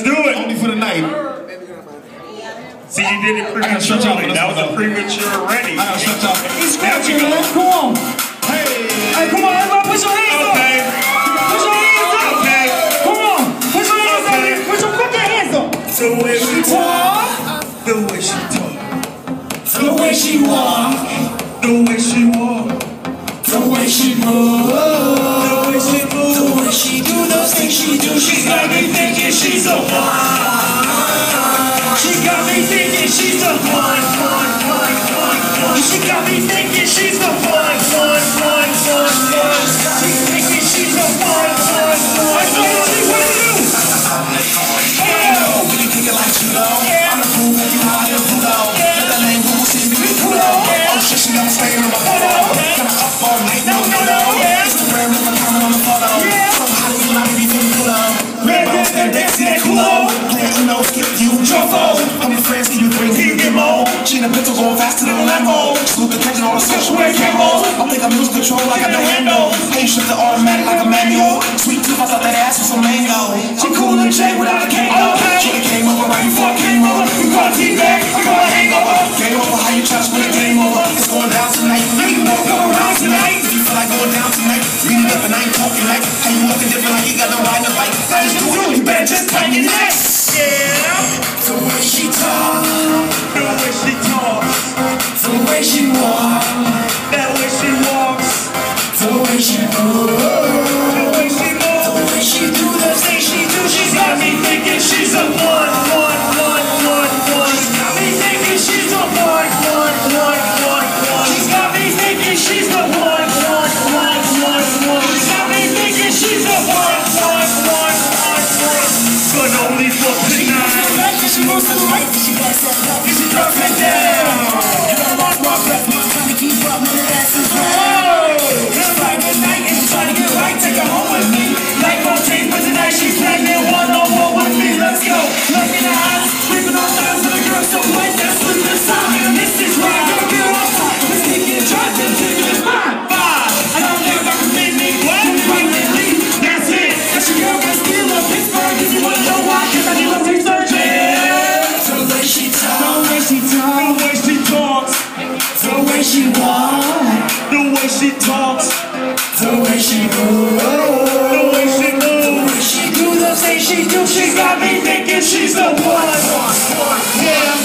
Let's do it. Only for the night. See, you did it I gotta stretch out for prematurely. That one, was a premature ready. I gotta stretch out. He's scratching, man. Come on. Hey. Hey, come on, everybody, put your hands up. Okay. Put your hands up. Okay. Come on. Put your hands up. Okay. Put your put your hands up. The way she talk, the way she talk, The way she walk, the way she walk, the way she move, Snoop the catching all the camo. I think I'm losing control like I don't handle. Hey, shit the automatic like a manual. Sweet tooth, I thought that ass was some mango. She cool and J without a Kangol. Oh, she came over right before I came over. We caught a T-bag, I got a hangover. Game over, how you try to split a game over? It's going down tonight. You can walk around tonight. If you feel like going down tonight, beat it up and I ain't talking like how you walking different like you got no ride the bike. I just do it, you better just tighten your neck. Yeah. The way she talk, For tonight. She moves to the right, she backs that left, She drops it she talks, the way she moves, the way she moves, the way she do the things she do, she got me thinking she's the one. Yeah.